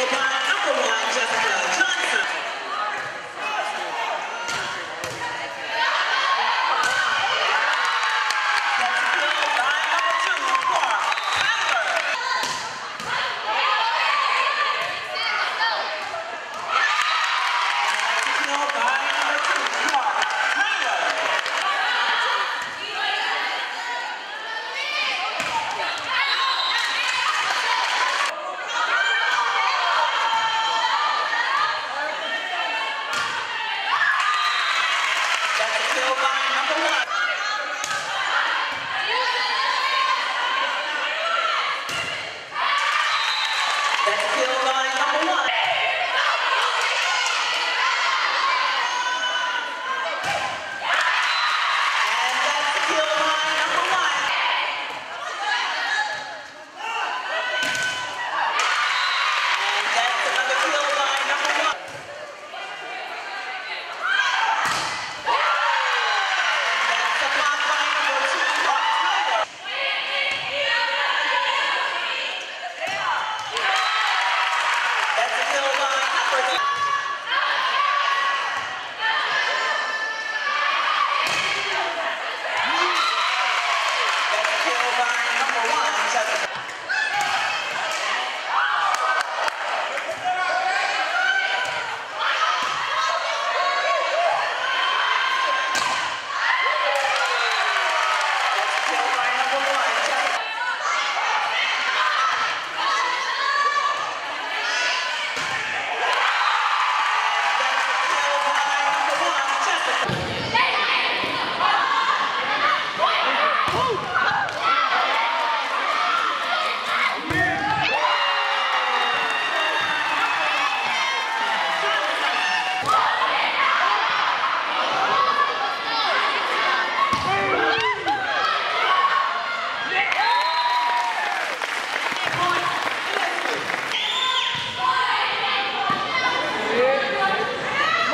Table.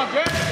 on, good.